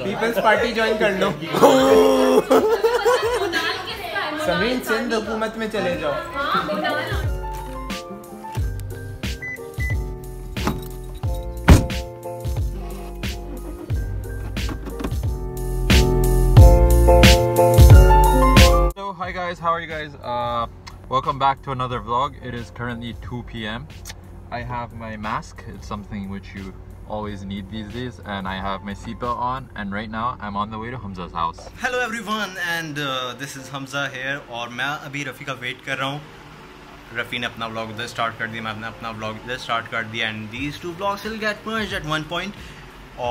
Peoples party join कर लो समीन सिंध हुकूमत में चले जाओ hi guys, how are you guys? Uh, welcome back to another vlog. It is currently 2 p.m. I have my mask, it's something which you always need these days, and I have my seatbelt on, and right now I'm on the way to Hamza's house. Hello everyone and this is Hamza here और मैं अभी रफ़ी का wait कर रहा हूँ रफ़ी ने अपना vlog इधर स्टार्ट कर दिया मैंने अपना व्लॉग इधर स्टार्ट कर दिया and these two vlogs will get merged at one point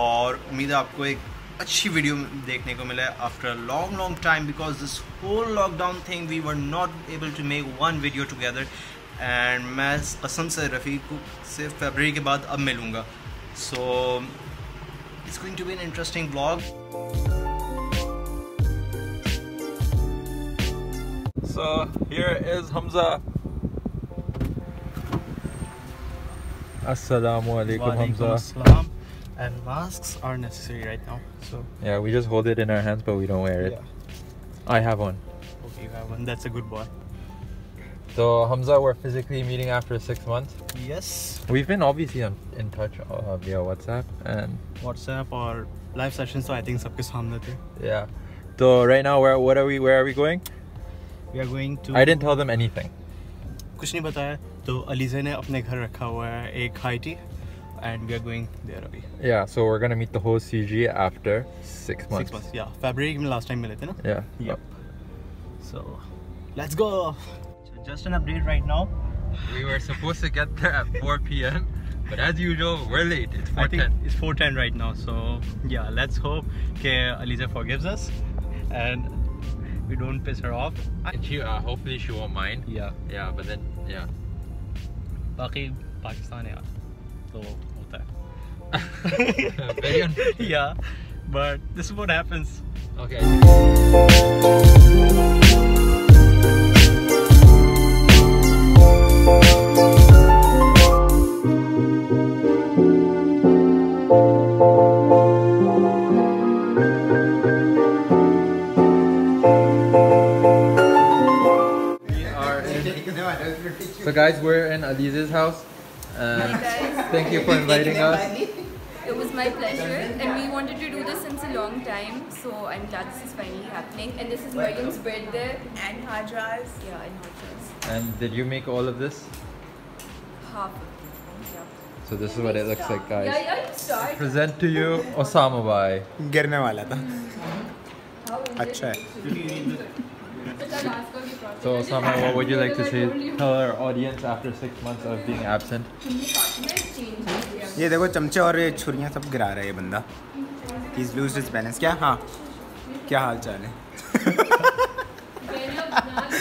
और उम्मीद है आपको एक अच्छी वीडियो देखने को मिला after long long time because this whole lockdown thing we were not able to make one video together and मैं कसम से रफ़ी को सिर्फ़ फरवरी के बाद अब मिलूँगा so it's going to be an interesting vlog So here is Hamza. Assalamu alaikum Hamza. Assalam. And masks are necessary right now. So Yeah, we just hold it in our hands, but we don't wear it. yeah. I have one. Okay, you have one. That's a good boy. So Hamza, we're physically meeting after six months. Yes. We've been obviously on, in touch uh, via WhatsApp, and WhatsApp और live sessions तो I think सबके सामने थे. yeah. So right now, where what are we? Where are we going? We are going to. I didn't tell them anything. कुछ नहीं बताया तो अलीज़ा ने अपने घर रखा हुआ है एक high tea and we are going there अभी. Yeah, so we're gonna meet the whole CG after six months. Six months. Yeah. February में last time मिले थे ना. Yeah. Yep. So let's go. So just an update right now. We were supposed to get there at 4 p.m., but as usual, we're late. It's I think it's 4:10 right now. So yeah, let's hope that Aliza forgives us and we don't piss her off. And she, uh, hopefully, she won't mind. Yeah. Yeah, but then, yeah. बाकी पाकिस्तान है यार तो होता है Very un- yeah but this is what happens Okay. We are in. So, guys, we're in Adiz's house, and Hi guys, thank you for inviting us. it was my pleasure and we wanted to do this since a long time so I'm glad this is finally happening and this is Mariam's birthday and Hadra's. yeah and Hotras. And did you make all of this? half of it yeah. So this is what it looks like, guys. yeah yeah you start Present to you Osama Bhai. गिरने वाला था How is अच्छा है So Osama, what would you like to say? Tell our audience after six months of being absent. है। ये देखो चमचे और ये छुरियाँ सब गिरा रहा है ये बंदा He's lose his balance क्या हाँ क्या हाल चाल है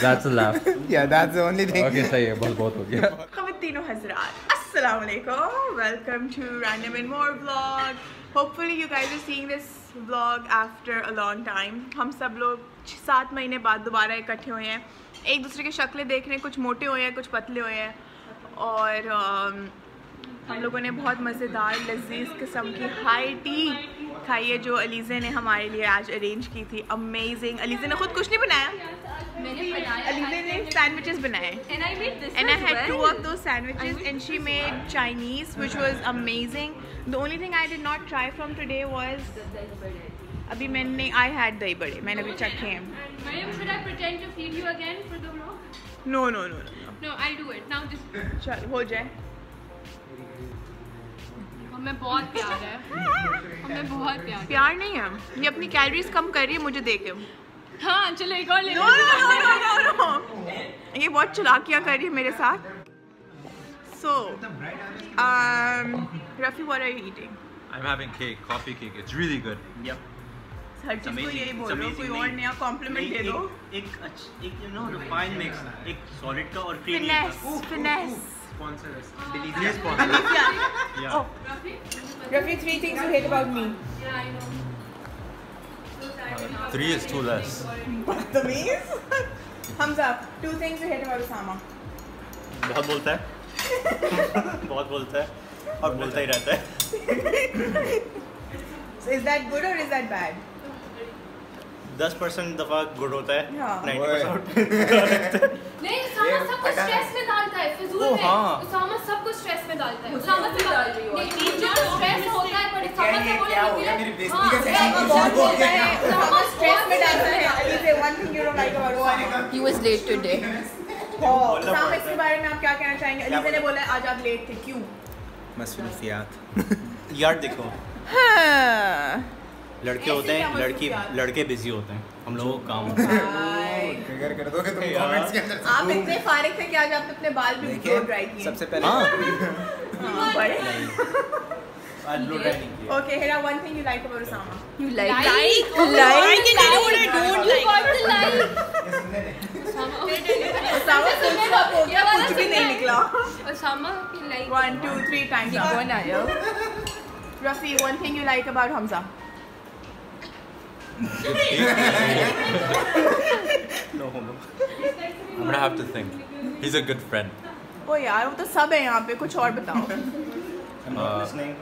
That's a laugh. Yeah that's the only thing Okay, सही है बहुत बहुत हो गया. Khawateen Hazrat. Assalamu alaikum. Welcome to Random and More vlog. Hopefully you guys are seeing this vlog after a long time. हम सब लोग सात महीने बाद दोबारा इकट्ठे हुए हैं। एक दूसरे की शक्लें देख रहे हैं कुछ मोटे हुए हैं कुछ पतले हुए हैं। और हम लोगों ने बहुत मज़ेदार लजीज किस्म की हाई टी खाई है जो अलीज़े ने हमारे लिए आज अरेंज की थी। अमेजिंग अलीज़े ने खुद कुछ नहीं बनाया? अलीज़े ने सैंडविचेस बनाए। And I made this and I as had well. two of those sandwiches and the only thing I did not try from today was अभी मैंने आई हैड दही बड़े मैंने अभी चखे हैं। No no no no no I do it now this चल हो जाए। हमें बहुत प्यार है। नहीं है मुझे देखे के। हाँ चलो एक और नो नो नो नो ये बहुत चलाकियाँ कर रही है मेरे साथ। so um Rafi what are you eating I'm having cake, coffee cake. It's really good. yep हर चीज को यही बोल रहे हो कोई और नया कॉम्प्लीमेंट दे दो एक एक अच्छ- एक यू नो रिफाइन मिक्स एक सॉलिड का और creamy finesse finesse please sponsor Oh, Rafi, three things you hate about me. Three is too less. Badameez. Thumbs up. Two things you hate about Osama. बहुत बोलता है बहुत बोलता है और बोलता ही रहता है So is that good or is that bad? दस परसेंट दफ़ा गुड होता है हाँ। नाइन्टी परसेंट नहीं उसामा सबको स्ट्रेस में डालता है फिजूल में हाँ। उसामा सबको स्ट्रेस में डालता है उसामा से डाल रही हो। नहीं मुझे तो स्ट्रेस होता है पर उसामा से बोले हो मेरी बेइज्जती का हाँ, सवाल बहुत हो बोलता गया। है उसामा स्ट्रेस में डालता है अली से one thing you don't like about Osama. He was late today. इसके बारे में आप क्या कहना चाहेंगे? अली ने बोला? आज आप लेट थे क्यों? मसरूफियात यार देखो। हाँ। लड़के होते हैं लड़की लड़के बिज़ी होते हैं। हम लोगों को काम होता है। ट्रिगर कर दोगे तुम कमेंट्स के अंदर आप इतने फारिग थे कि आज आपने अपने बाल भी ब्लो ड्राई किए। सबसे पहले हाँ। हाँ, बड़े। आज ब्लो ड्राई नहीं किया Okay, Hira, one thing you like about Osama. You like Like? like? Like? like? you I don't like. You like. Osama full stop हो गया कुछ भी नहीं निकला Osama you like. One, two, three times up. कौन आया? Rafi, one thing you like about Hamza. No homo. I'm gonna have to think. He's a good friend. ओ यार वो तो सब है यहाँ पे कुछ और बताओ I'm not listening.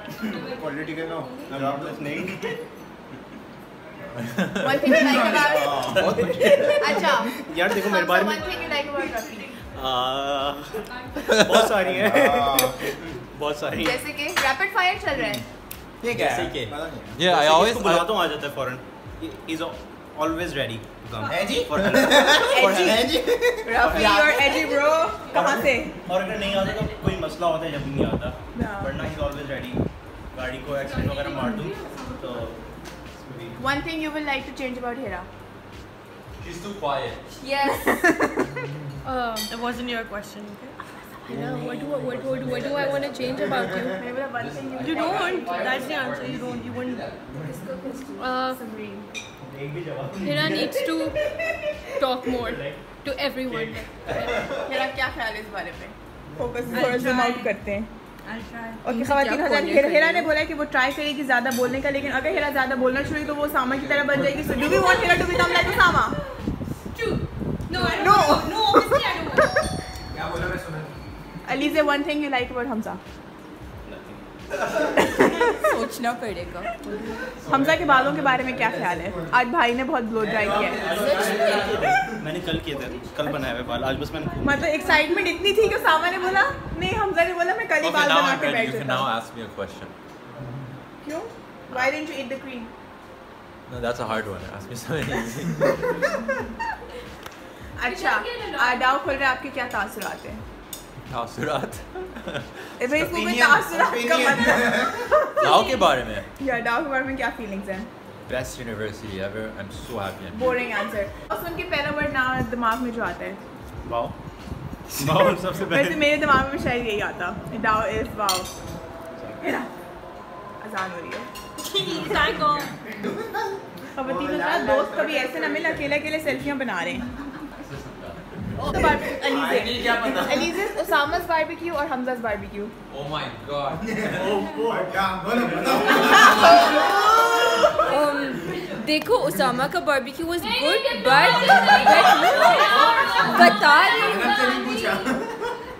Political no I'm not listening. One thing you like about अच्छा यार देखो मेरे बारे में one thing you like about Rafi बहुत सारी हैं। बहुत सारी जैसे कि रैपिड फायर चल रहा है। ये क्या है? पता नहीं। Yeah, I always. इसको बुलाता हूँ आ जाता है फ़ौरन इज़ ऑलवेज रेडी जी For जी रफी और एजी ब्रो कहाँ से और अगर नहीं आता तो कोई मसला होता है जब नहीं आता। वरना इज़ ऑलवेज रेडी गाड़ी को एक्सीडेंट वगैरह मार दूँ। one thing you will like to change about Hira She's too quiet. Yes. um, It wasn't your question. Hina, what do I, what, what, what do I want to change about you? मैंने बोला one thing you You like don't. That's the answer. You don't. You wouldn't. Uh, एक भी जवाब Hina needs to talk more to everyone. मेरा क्या ख्याल है इस बारे में फोकस थोड़ा जूम आउट करते हैं I'll try. ओके खातन हजरात हिरा ने बोला कि वो ट्राई करेगी ज़्यादा बोलने का लेकिन अगर हेरा ज़्यादा बोलना शुरू तो वो सामा की तरह बन जाएगी। So do we want Hera to become like Sama? No no no obviously I don't to. No, obviously I don't want to. क्या बोला मैं सुना Alizeh one thing you like about Hamza सोचना पड़ेगा हमजा के बालों के बारे में क्या ख्याल है आज भाई ने बहुत ब्लो ड्राई किया है मैंने कल किए थे कल बनाए हुए बाल आज बस मैंने मतलब एक्साइटमेंट इतनी थी कि सामा ने बोला नहीं हमजा ने बोला मैं कल ही बाल बना के बैठ जाता हूँ ask me a question. क्यों Why didn't you eat the cream? No, that's a hard one. Ask me something easy. अच्छा आडाव खोल रहे आपके क्या तासुरात हैं तासुरात ए भाई इसमें Opinion, तासुरात का मतलब गाँव के बारे में या डाव के बारे में क्या फीलिंग्स हैं Best university ever. I'm so happy. I'm boring answer और सुन के पहला वर्ड ना दिमाग में जो आता है वाओ वाओ सबसे पहले वैसे मेरे दिमाग में शायद यही आता डाव इज़ वाओ अजान हो रही है Thank God. अब तीनों जरा दोस्त कभी ऐसे ना मिल अकेले अकेले सेल्फियाँ बना रहे हैं। तो और Oh my god. Um, देखो उसामा का बारबेक्यू वाज गुड बट बता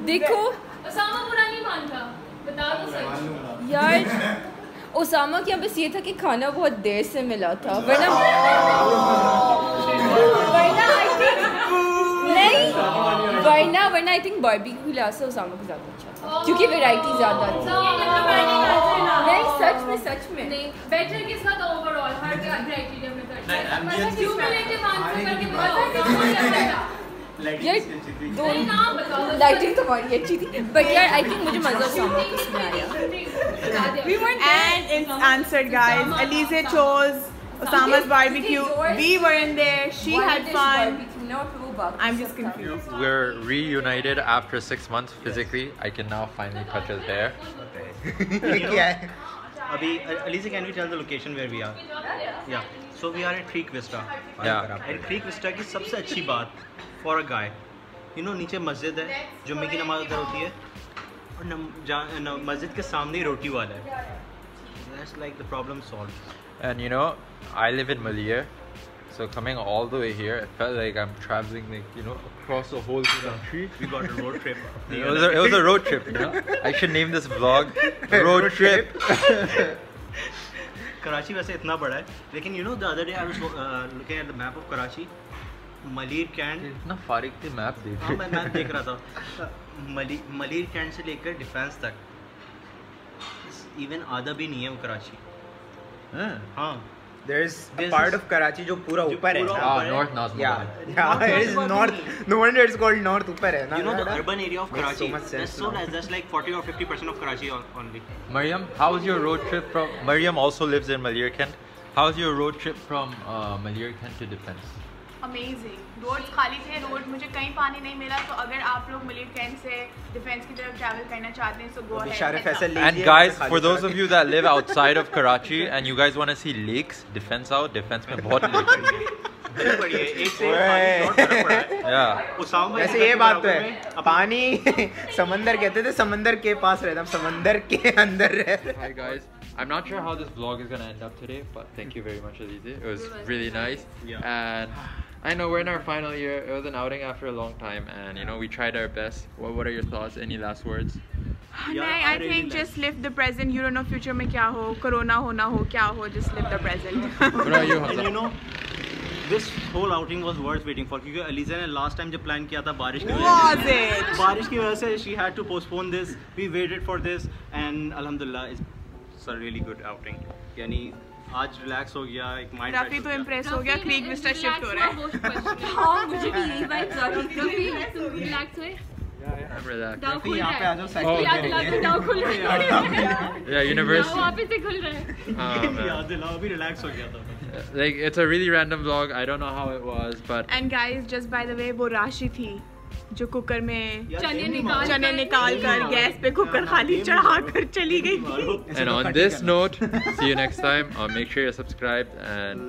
देखो। उसामा बुरा नहीं मानता बता दो सच। यार उसामा के यहाँ बस ये था कि खाना बहुत देर से मिला था वरना आई थिंक बारबेक्यू लिहाज से उसामा का ज़्यादा अच्छा था। क्योंकि वैरायटी ज़्यादा थी। नहीं सच में सच में। नहीं बेटर के साथ ओवरऑल हर क्राइटेरिया में के लाइटिंग तुम्हारी अच्छी थी। बट यार आई थिंक मुझे मज़ा उसामा का उसमें आया। We weren't And it's answered, guys. Alize chose Osama's barbecue. We were in there. She had fun. I'm just confused. We're reunited after six months physically. I can now finally touch his hair. क्या है अभी Aliza can we tell the location where we are yeah so we are at Creek Vista Yeah. At Creek Vista की सबसे अच्छी बात for a guy you know नीचे मस्जिद है जुम्मे की नमाज उधर होती है और नम, जहाँ- न, मस्जिद के सामने ही रोटी वाला है that's like the problem solve And you know, I live in Malir, So coming all the way here, it felt like I'm traveling, like you know, across the whole country. We got a road trip. It was, a, it was a road trip, you know. I should name this vlog "Road Trip." Karachi वैसे इतना बड़ा है लेकिन you know the other day I was looking at the map of Karachi Malir cantt इतना फारिग थे map देख हाँ मैं मैप देख रहा था मली मलीर कैंट से लेकर डिफेंस तक इवन आधा भी नहीं है वो कराची हाँ There's a This part is- of Karachi जो पूरा जो ऊपर है पूरा ना। Ah, ऊपर है। North Nazmabad. Yeah, yeah, it is north. No wonder it's called north ऊपर है ना। you know the ना- urban area of Makes Karachi so much that's sense so now. less that's like 40 or 50 percent of Karachi on- only Mariam, how's your road trip from? Mariam also lives in Malir Kent. How's your road trip from uh, Malir Kent to Defense? amazing roads खाली थे road मुझे कहीं पानी नहीं मिला तो अगर आप लोग मलिक कैंट से डिफेंस की तरफ़ ट्रैवल करना चाहते हैं तो गो अहेड फैसल And लीजिए, guys, खाली for those करा of के- you that live outside of Karachi and you guys want to see lakes, Defense out, Defense में बहुत हैं. है, से है भाई वैसे ये बात तो है पानी समंदर कहते थे समंदर के पास रहता हम समंदर के अंदर रह. I'm not sure how this vlog is gonna end up today, but thank you very much, Alize. It was really nice. Yeah. And I know we're in our final year. It was an outing after a long time, and you know we tried our best. What What are your thoughts? Any last words? नहीं Yeah, I I really think like- just live the present you don't know future में क्या हो corona हो ना हो क्या हो just live the present What about you, And Hamza? you know, this whole outing was worth waiting for क्योंकि ELISA ने last time जब plan किया था बारिश की वजह Was से it? बारिश की वजह से she had to postpone this we waited for this and alhamdulillah it's a really good outing यानी आज relax हो गया एक mind रफी तो इम्प्रेस हो गया क्रीक विस्टा शिफ्ट हो रहा है। हाँ। मुझे भी यही वाइब्स आ रही रिलैक्स हुए? है। Yeah, university. दाव वापस से खुल रहा है। Oh, man. याद दिलाओ हो गया था। Like it's a really random vlog. I don't know how it was, but and guys just by the way वो राशि थी। जो कुकर में चने निकाल चने निकाल कर गैस पे कुकर खाली चढ़ा कर चली गई थी। And on this note see you next time और make sure you subscribe and